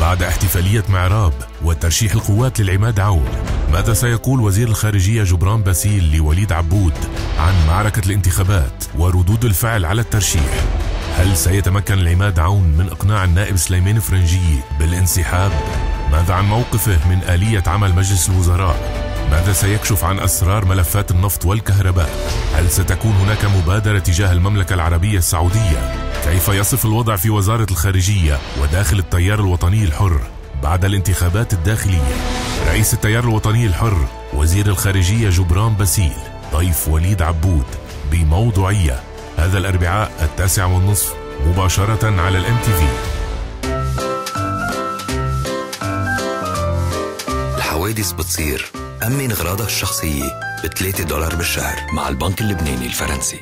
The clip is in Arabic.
بعد احتفالية معراب وترشيح القوات للعماد عون ماذا سيقول وزير الخارجية جبران باسيل لوليد عبود عن معركة الانتخابات وردود الفعل على الترشيح هل سيتمكن العماد عون من إقناع النائب سليمان فرنجي بالانسحاب؟ ماذا عن موقفه من آلية عمل مجلس الوزراء؟ ماذا سيكشف عن أسرار ملفات النفط والكهرباء؟ هل ستكون هناك مبادرة تجاه المملكة العربية السعودية؟ كيف يصف الوضع في وزارة الخارجية وداخل التيار الوطني الحر بعد الانتخابات الداخلية؟ رئيس التيار الوطني الحر وزير الخارجية جبران باسيل ضيف وليد عبود بموضوعية. هذا الأربعاء التاسع والنصف مباشرة على ال MTV الحوادث بتصير أمن أغراضك الشخصية ب 3 دولار بالشهر مع البنك اللبناني الفرنسي.